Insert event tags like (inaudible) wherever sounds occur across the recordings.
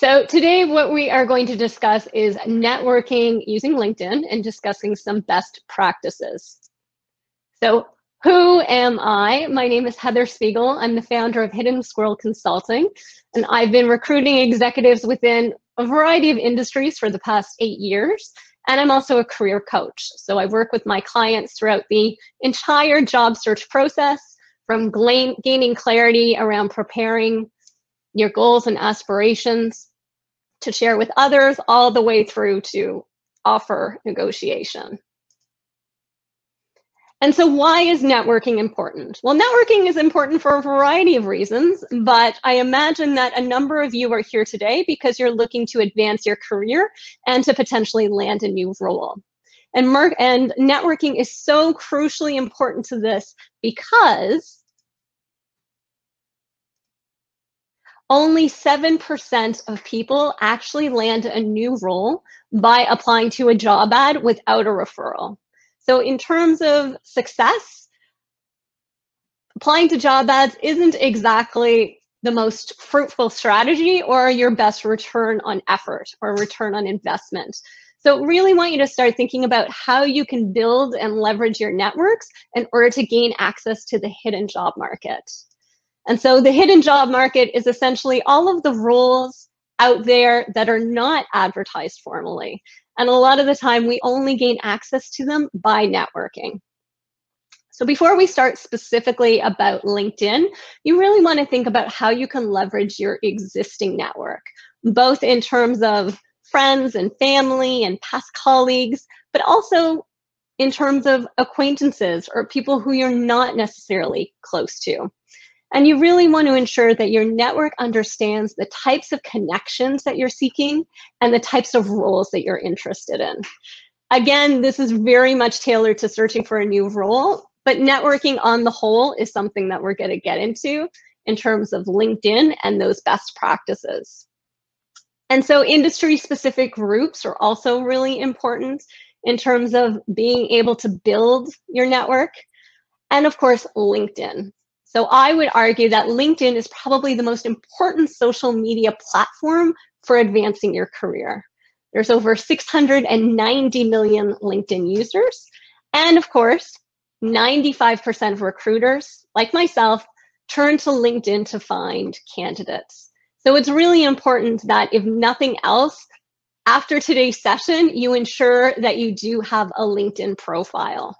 So today what we are going to discuss is networking using LinkedIn and discussing some best practices. So who am I? My name is Heather Spiegel. I'm the founder of Hidden Squirrel Consulting, and I've been recruiting executives within a variety of industries for the past eight years. And I'm also a career coach. So I work with my clients throughout the entire job search process from gaining clarity around preparing your goals and aspirations to share with others all the way through to offer negotiation. And so why is networking important? Well, networking is important for a variety of reasons, but I imagine that a number of you are here today because you're looking to advance your career and to potentially land a new role. And, and networking is so crucially important to this because only 7% of people actually land a new role by applying to a job ad without a referral. So in terms of success, applying to job ads isn't exactly the most fruitful strategy or your best return on effort or return on investment. So really want you to start thinking about how you can build and leverage your networks in order to gain access to the hidden job market. And so the hidden job market is essentially all of the roles out there that are not advertised formally. And a lot of the time we only gain access to them by networking. So before we start specifically about LinkedIn, you really want to think about how you can leverage your existing network, both in terms of friends and family and past colleagues, but also in terms of acquaintances or people who you're not necessarily close to. And you really want to ensure that your network understands the types of connections that you're seeking and the types of roles that you're interested in. Again, this is very much tailored to searching for a new role, but networking on the whole is something that we're going to get into in terms of LinkedIn and those best practices. And so industry specific groups are also really important in terms of being able to build your network. And of course, LinkedIn. So I would argue that LinkedIn is probably the most important social media platform for advancing your career. There's over 690 million LinkedIn users. And of course, 95% of recruiters, like myself, turn to LinkedIn to find candidates. So it's really important that if nothing else, after today's session, you ensure that you do have a LinkedIn profile.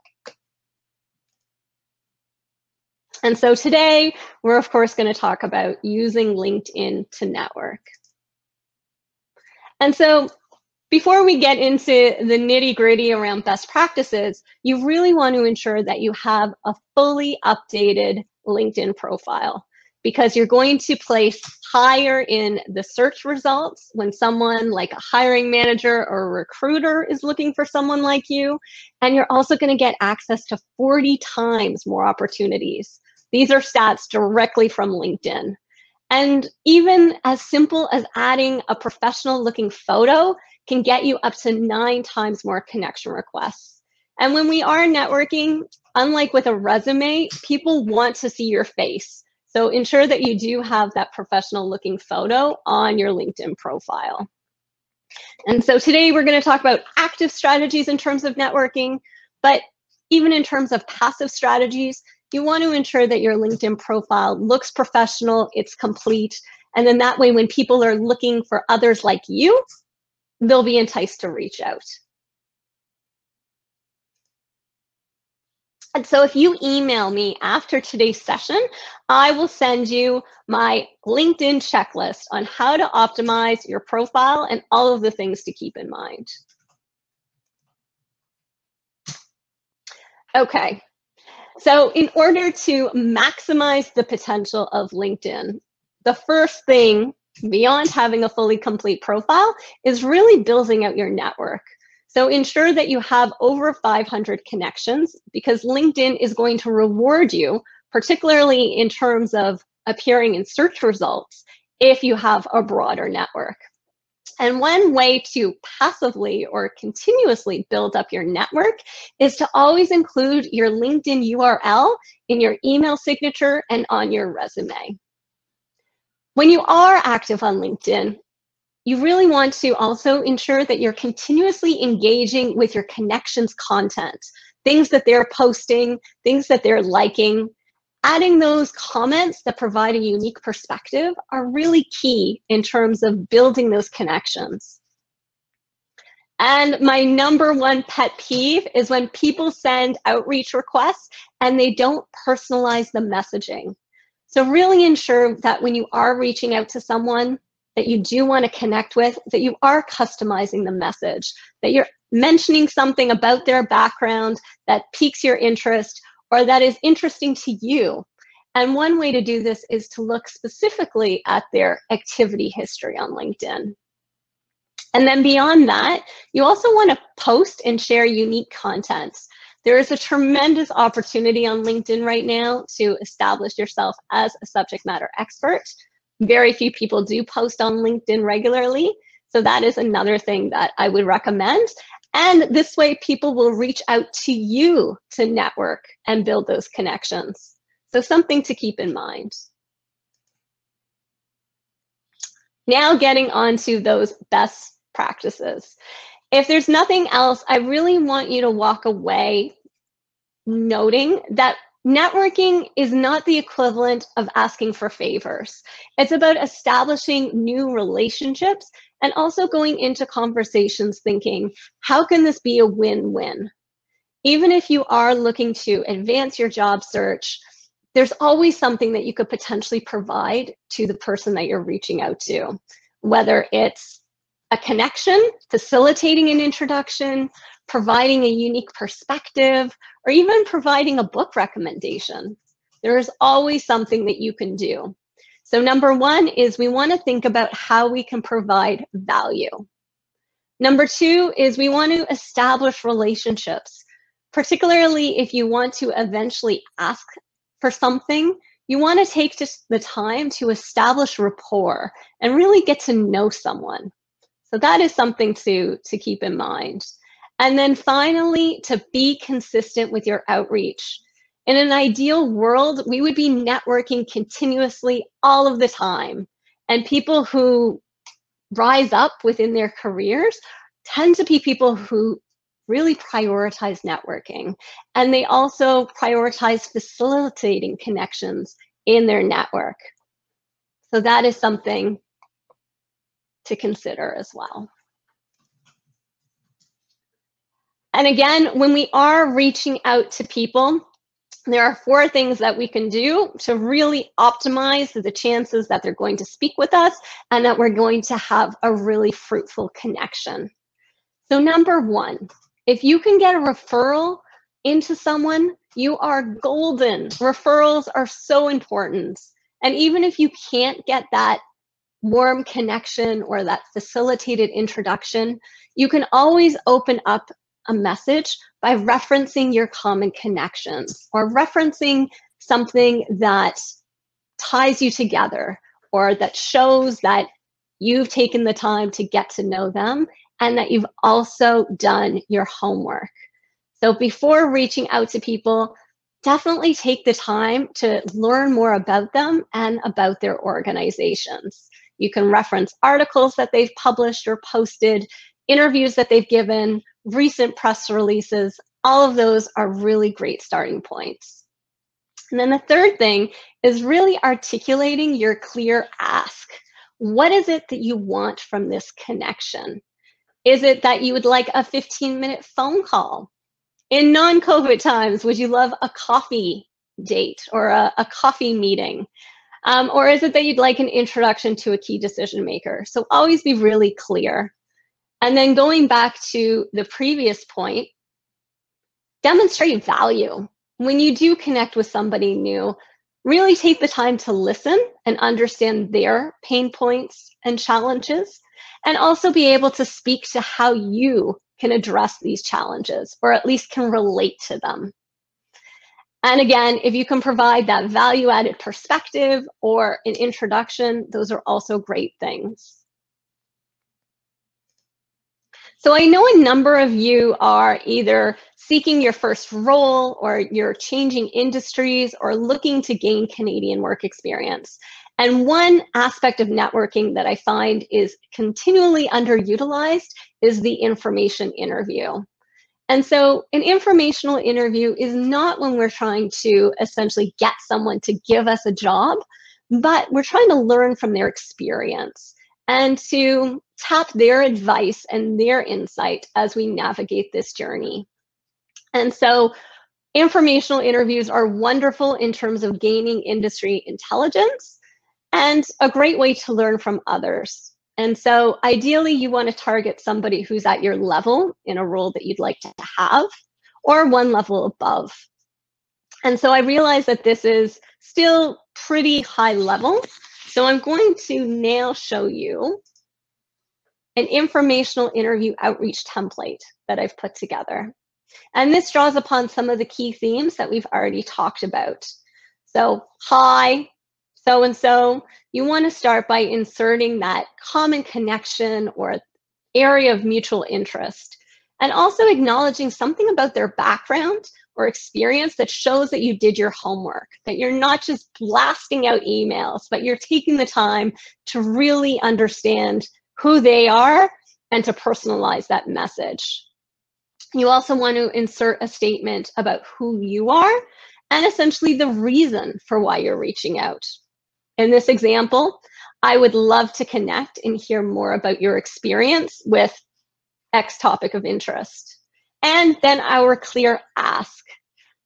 And so today, we're of course going to talk about using LinkedIn to network. And so before we get into the nitty gritty around best practices, you really want to ensure that you have a fully updated LinkedIn profile because you're going to place higher in the search results when someone like a hiring manager or a recruiter is looking for someone like you. And you're also going to get access to 40 times more opportunities these are stats directly from LinkedIn. And even as simple as adding a professional looking photo can get you up to nine times more connection requests. And when we are networking, unlike with a resume, people want to see your face. So ensure that you do have that professional looking photo on your LinkedIn profile. And so today we're going to talk about active strategies in terms of networking, but even in terms of passive strategies, you want to ensure that your LinkedIn profile looks professional, it's complete, and then that way when people are looking for others like you, they'll be enticed to reach out. And so if you email me after today's session, I will send you my LinkedIn checklist on how to optimize your profile and all of the things to keep in mind. Okay, so in order to maximize the potential of LinkedIn, the first thing beyond having a fully complete profile is really building out your network. So ensure that you have over 500 connections because LinkedIn is going to reward you, particularly in terms of appearing in search results, if you have a broader network. And one way to passively or continuously build up your network is to always include your LinkedIn URL in your email signature and on your resume. When you are active on LinkedIn, you really want to also ensure that you're continuously engaging with your connections content, things that they're posting, things that they're liking. Adding those comments that provide a unique perspective are really key in terms of building those connections. And my number one pet peeve is when people send outreach requests and they don't personalize the messaging. So really ensure that when you are reaching out to someone that you do want to connect with, that you are customizing the message, that you're mentioning something about their background that piques your interest or that is interesting to you. And one way to do this is to look specifically at their activity history on LinkedIn. And then beyond that, you also want to post and share unique content. There is a tremendous opportunity on LinkedIn right now to establish yourself as a subject matter expert. Very few people do post on LinkedIn regularly. So that is another thing that I would recommend. And this way people will reach out to you to network and build those connections. So something to keep in mind. Now getting on to those best practices. If there's nothing else, I really want you to walk away noting that networking is not the equivalent of asking for favors. It's about establishing new relationships and also going into conversations thinking, how can this be a win-win? Even if you are looking to advance your job search, there's always something that you could potentially provide to the person that you're reaching out to, whether it's a connection, facilitating an introduction, providing a unique perspective, or even providing a book recommendation. There is always something that you can do. So number one is we want to think about how we can provide value. Number two is we want to establish relationships, particularly if you want to eventually ask for something, you want to take the time to establish rapport and really get to know someone. So that is something to, to keep in mind. And then finally, to be consistent with your outreach. In an ideal world, we would be networking continuously all of the time. And people who rise up within their careers tend to be people who really prioritize networking. And they also prioritize facilitating connections in their network. So that is something to consider as well. And again, when we are reaching out to people, there are four things that we can do to really optimize the chances that they're going to speak with us and that we're going to have a really fruitful connection. So number one, if you can get a referral into someone, you are golden. Referrals are so important. And even if you can't get that warm connection or that facilitated introduction, you can always open up a message by referencing your common connections or referencing something that ties you together or that shows that you've taken the time to get to know them and that you've also done your homework. So before reaching out to people, definitely take the time to learn more about them and about their organizations. You can reference articles that they've published or posted, interviews that they've given, recent press releases. All of those are really great starting points. And then the third thing is really articulating your clear ask. What is it that you want from this connection? Is it that you would like a 15 minute phone call? In non COVID times, would you love a coffee date or a, a coffee meeting? Um, or is it that you'd like an introduction to a key decision maker? So always be really clear. And then going back to the previous point, demonstrate value. When you do connect with somebody new, really take the time to listen and understand their pain points and challenges, and also be able to speak to how you can address these challenges or at least can relate to them. And again, if you can provide that value added perspective or an introduction, those are also great things. So I know a number of you are either seeking your first role or you're changing industries or looking to gain Canadian work experience. And one aspect of networking that I find is continually underutilized is the information interview. And so an informational interview is not when we're trying to essentially get someone to give us a job, but we're trying to learn from their experience and to tap their advice and their insight as we navigate this journey. And so informational interviews are wonderful in terms of gaining industry intelligence and a great way to learn from others. And so ideally you wanna target somebody who's at your level in a role that you'd like to have or one level above. And so I realize that this is still pretty high level. So I'm going to now show you an informational interview outreach template that I've put together. And this draws upon some of the key themes that we've already talked about. So, hi, so and so. You want to start by inserting that common connection or area of mutual interest, and also acknowledging something about their background or experience that shows that you did your homework, that you're not just blasting out emails, but you're taking the time to really understand who they are and to personalize that message. You also want to insert a statement about who you are and essentially the reason for why you're reaching out. In this example, I would love to connect and hear more about your experience with X topic of interest. And then our clear ask.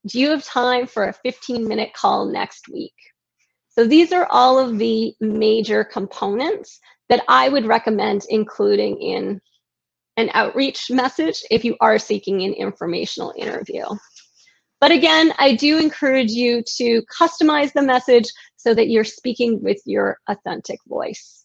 Do you have time for a 15 minute call next week? So these are all of the major components that I would recommend including in an outreach message if you are seeking an informational interview. But again, I do encourage you to customize the message so that you're speaking with your authentic voice.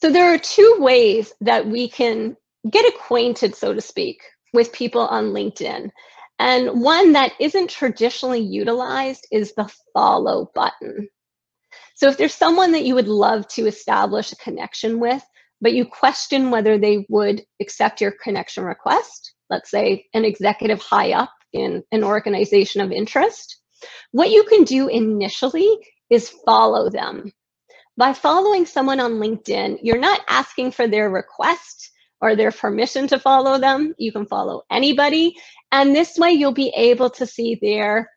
So there are two ways that we can get acquainted, so to speak, with people on LinkedIn. And one that isn't traditionally utilized is the follow button. So if there's someone that you would love to establish a connection with, but you question whether they would accept your connection request, let's say an executive high up in an organization of interest, what you can do initially is follow them. By following someone on LinkedIn, you're not asking for their request or their permission to follow them. You can follow anybody. And this way you'll be able to see their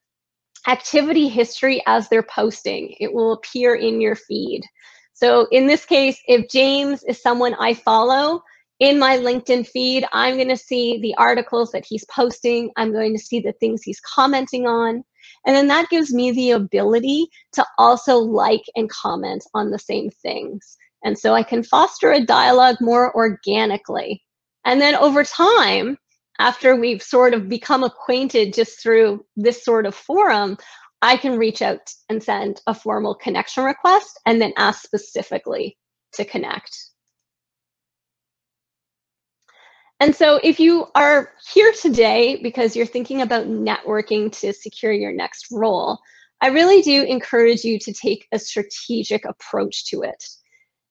activity history as they're posting. It will appear in your feed. So in this case, if James is someone I follow in my LinkedIn feed, I'm going to see the articles that he's posting. I'm going to see the things he's commenting on. And then that gives me the ability to also like and comment on the same things. And so I can foster a dialogue more organically. And then over time, after we've sort of become acquainted just through this sort of forum, I can reach out and send a formal connection request and then ask specifically to connect. And so if you are here today because you're thinking about networking to secure your next role, I really do encourage you to take a strategic approach to it.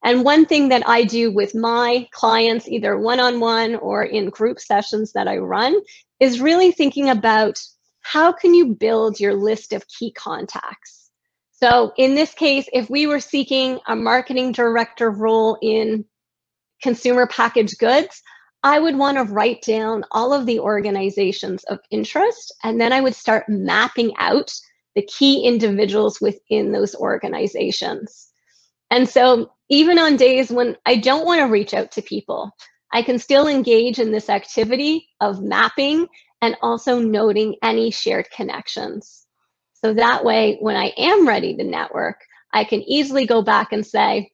And one thing that I do with my clients, either one-on-one or in group sessions that I run, is really thinking about how can you build your list of key contacts? So in this case, if we were seeking a marketing director role in consumer packaged goods, I would want to write down all of the organizations of interest, and then I would start mapping out the key individuals within those organizations. And so even on days when I don't want to reach out to people, I can still engage in this activity of mapping and also noting any shared connections. So that way, when I am ready to network, I can easily go back and say,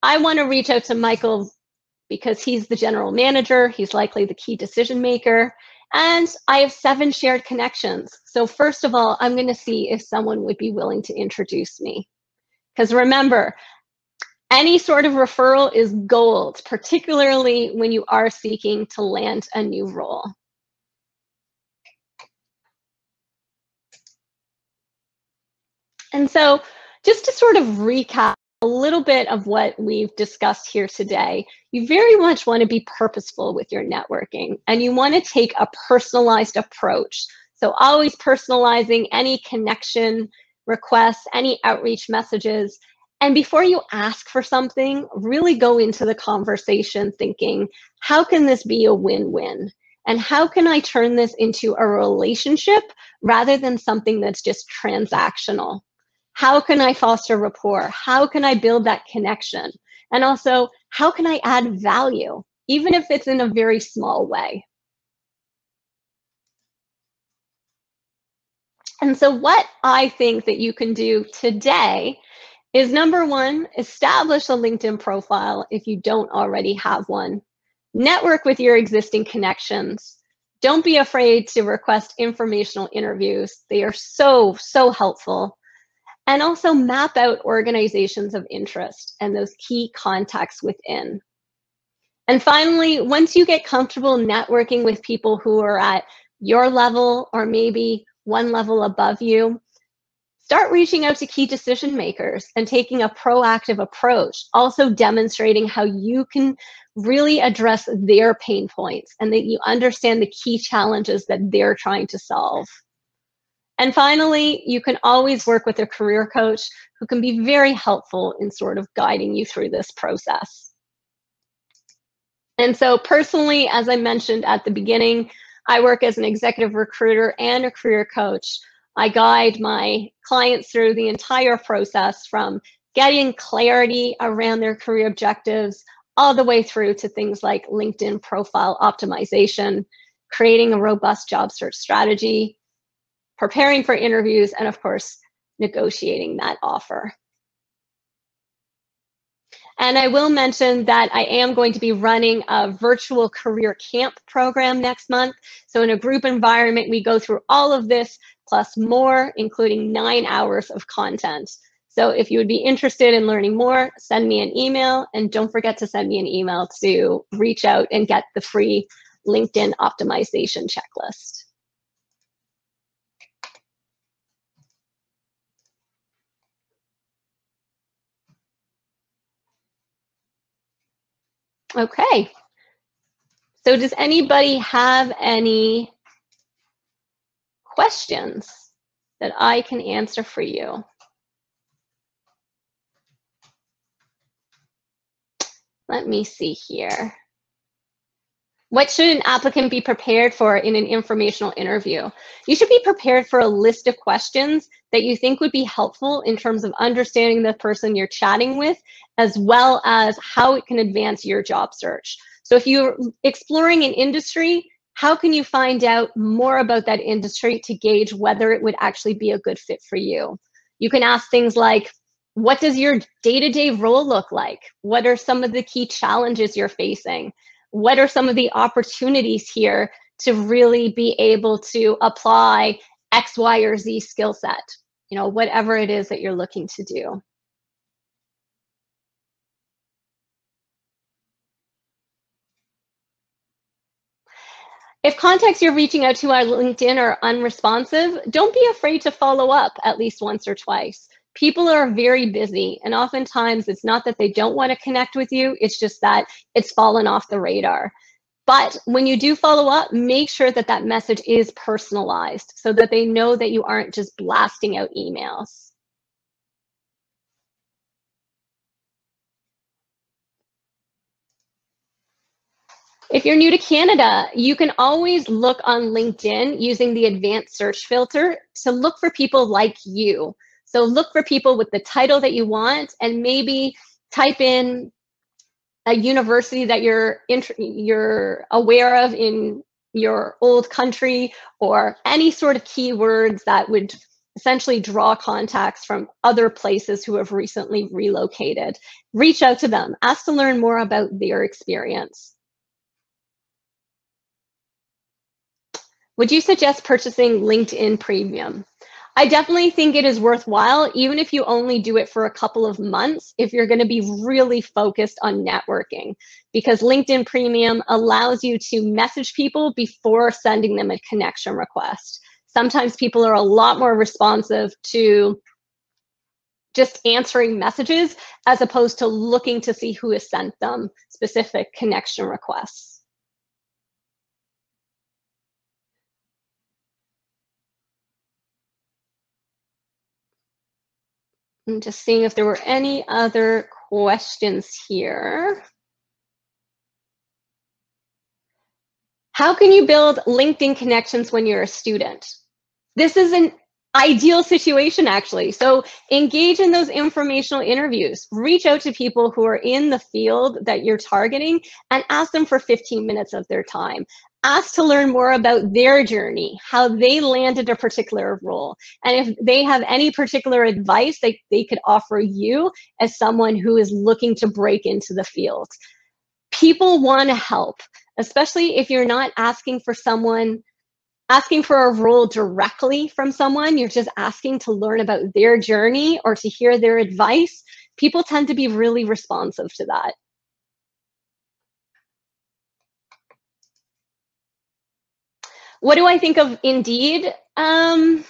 I want to reach out to Michael because he's the general manager, he's likely the key decision maker, and I have seven shared connections. So first of all, I'm going to see if someone would be willing to introduce me. Because remember, any sort of referral is gold, particularly when you are seeking to land a new role. And so just to sort of recap a little bit of what we've discussed here today, you very much want to be purposeful with your networking and you want to take a personalized approach. So always personalizing any connection requests, any outreach messages. And before you ask for something, really go into the conversation thinking, how can this be a win-win? And how can I turn this into a relationship rather than something that's just transactional? How can I foster rapport? How can I build that connection? And also, how can I add value, even if it's in a very small way? And so what I think that you can do today is number one, establish a LinkedIn profile if you don't already have one. Network with your existing connections. Don't be afraid to request informational interviews. They are so, so helpful. And also map out organizations of interest and those key contacts within. And finally, once you get comfortable networking with people who are at your level or maybe one level above you, start reaching out to key decision makers and taking a proactive approach, also demonstrating how you can really address their pain points and that you understand the key challenges that they're trying to solve. And finally, you can always work with a career coach who can be very helpful in sort of guiding you through this process. And so personally, as I mentioned at the beginning, I work as an executive recruiter and a career coach. I guide my clients through the entire process from getting clarity around their career objectives all the way through to things like LinkedIn profile optimization, creating a robust job search strategy, preparing for interviews, and of course, negotiating that offer. And I will mention that I am going to be running a virtual career camp program next month. So in a group environment, we go through all of this plus more, including nine hours of content. So if you would be interested in learning more, send me an email and don't forget to send me an email to reach out and get the free LinkedIn optimization checklist. Okay. So does anybody have any questions that I can answer for you? Let me see here. What should an applicant be prepared for in an informational interview? You should be prepared for a list of questions that you think would be helpful in terms of understanding the person you're chatting with, as well as how it can advance your job search. So if you're exploring an industry, how can you find out more about that industry to gauge whether it would actually be a good fit for you? You can ask things like, what does your day-to-day -day role look like? What are some of the key challenges you're facing? what are some of the opportunities here to really be able to apply X, Y, or Z skill set, you know, whatever it is that you're looking to do. If contacts you're reaching out to on LinkedIn are unresponsive, don't be afraid to follow up at least once or twice. People are very busy and oftentimes it's not that they don't want to connect with you it's just that it's fallen off the radar. But when you do follow up make sure that that message is personalized so that they know that you aren't just blasting out emails If you're new to Canada, you can always look on LinkedIn using the advanced search filter to look for people like you. So look for people with the title that you want and maybe type in a university that you're you're aware of in your old country or any sort of keywords that would essentially draw contacts from other places who have recently relocated. Reach out to them, ask to learn more about their experience. Would you suggest purchasing LinkedIn Premium? I definitely think it is worthwhile, even if you only do it for a couple of months, if you're going to be really focused on networking, because LinkedIn Premium allows you to message people before sending them a connection request. Sometimes people are a lot more responsive to just answering messages as opposed to looking to see who has sent them specific connection requests. I'm just seeing if there were any other questions here. How can you build LinkedIn connections when you're a student? This is an ideal situation actually. So engage in those informational interviews. Reach out to people who are in the field that you're targeting and ask them for 15 minutes of their time. Ask to learn more about their journey, how they landed a particular role. And if they have any particular advice that they could offer you as someone who is looking to break into the field. People want to help, especially if you're not asking for someone asking for a role directly from someone, you're just asking to learn about their journey or to hear their advice, people tend to be really responsive to that. What do I think of Indeed? Um,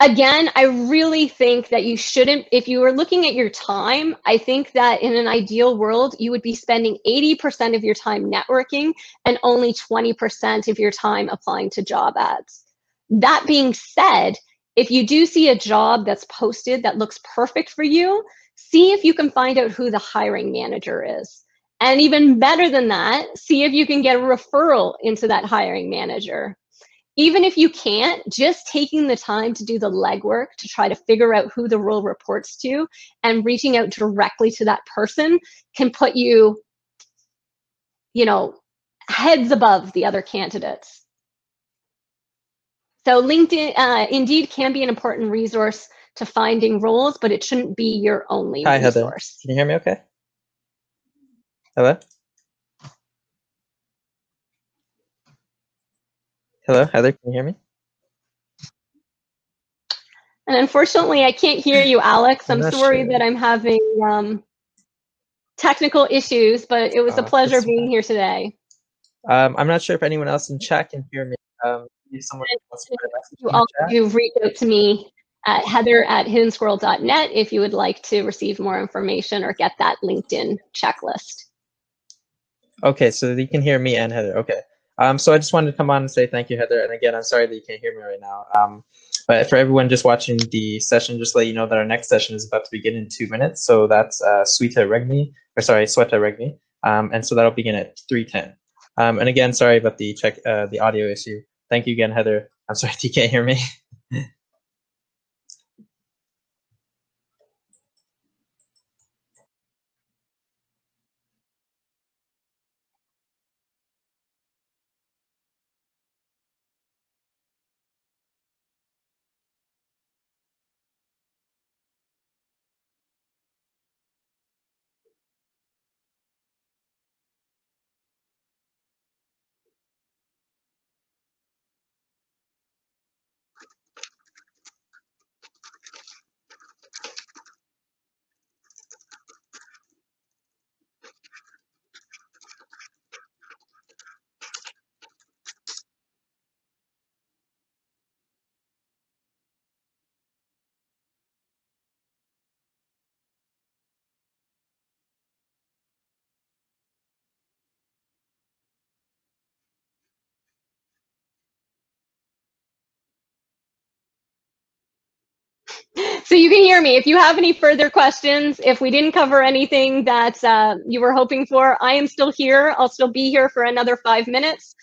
again, I really think that you shouldn't, if you are looking at your time, I think that in an ideal world, you would be spending 80% of your time networking and only 20% of your time applying to job ads. That being said, if you do see a job that's posted that looks perfect for you, see if you can find out who the hiring manager is. And even better than that, see if you can get a referral into that hiring manager even if you can't, just taking the time to do the legwork to try to figure out who the role reports to and reaching out directly to that person can put you, you know, heads above the other candidates. So LinkedIn, uh, Indeed can be an important resource to finding roles, but it shouldn't be your only Hi, resource. Heather. Can you hear me okay? Hello? Hello, Heather, can you hear me? And unfortunately, I can't hear you, Alex. I'm I'm sorry sure. that I'm having um, technical issues, but it was a Oh, pleasure being fine. here today. Um, I'm not sure if anyone else in chat can hear me. Um, if someone wants to put a message You in the also chat. do reach out to me at heather at hiddensquirrel.net if you would like to receive more information or get that LinkedIn checklist. Okay, so you can hear me and Heather. Okay. Um, so I just wanted to come on and say thank you, Heather. And again, I'm sorry that you can't hear me right now. Um, but for everyone just watching the session, just let you know that our next session is about to begin in two minutes. So that's uh, Sweta Regni, or sorry, Sweta Regni. Um, and so that'll begin at 3.10. Um, and again, sorry about the check, uh, the audio issue. Thank you again, Heather. I'm sorry (laughs) you can't hear me. (laughs) So you can hear me. If you have any further questions, if we didn't cover anything that uh, you were hoping for, I am still here. I'll still be here for another five minutes.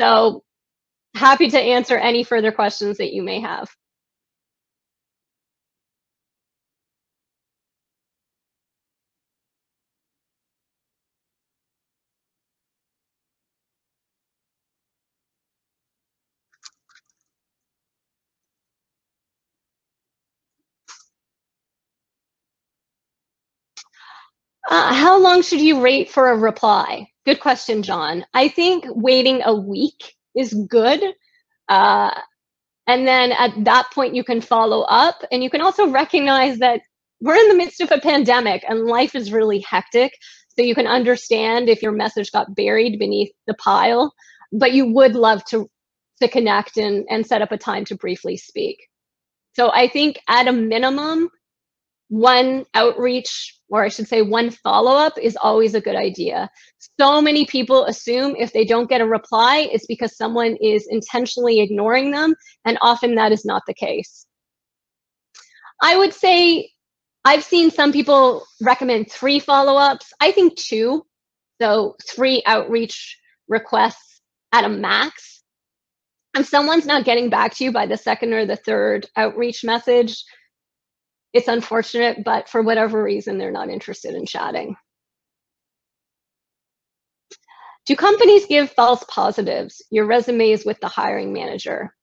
So happy to answer any further questions that you may have. Uh, how long should you wait for a reply? Good question, John. I think waiting a week is good. Uh, and then at that point, you can follow up. And you can also recognize that we're in the midst of a pandemic and life is really hectic. So you can understand if your message got buried beneath the pile, but you would love to, to connect and, and set up a time to briefly speak. So I think at a minimum, one outreach, or I should say one follow-up is always a good idea. So many people assume if they don't get a reply, it's because someone is intentionally ignoring them, and often that is not the case. I would say I've seen some people recommend three follow-ups. I think two. So three outreach requests at a max. If someone's not getting back to you by the second or the third outreach message, it's unfortunate, but for whatever reason, they're not interested in chatting. Do companies give false positives? Your resume is with the hiring manager.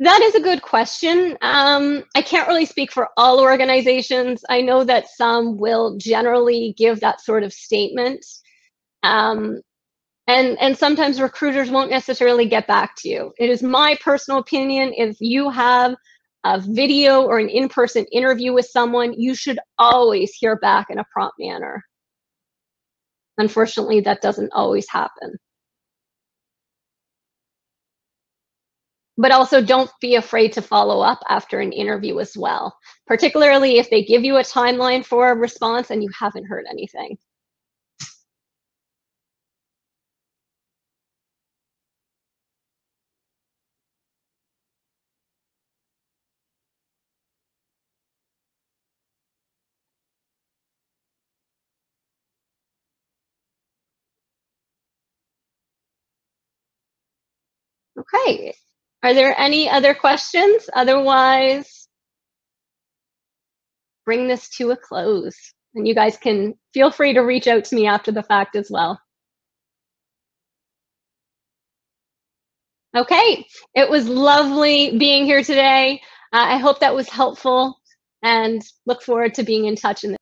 That is a good question. Um, I can't really speak for all organizations. I know that some will generally give that sort of statement. Um, and, and sometimes recruiters won't necessarily get back to you. It is my personal opinion if you have a video or an in-person interview with someone, you should always hear back in a prompt manner. Unfortunately, that doesn't always happen. But also don't be afraid to follow up after an interview as well, particularly if they give you a timeline for a response and you haven't heard anything. Okay, are there any other questions? Otherwise, bring this to a close. And you guys can feel free to reach out to me after the fact as well. Okay, it was lovely being here today. Uh, I hope that was helpful and look forward to being in touch in the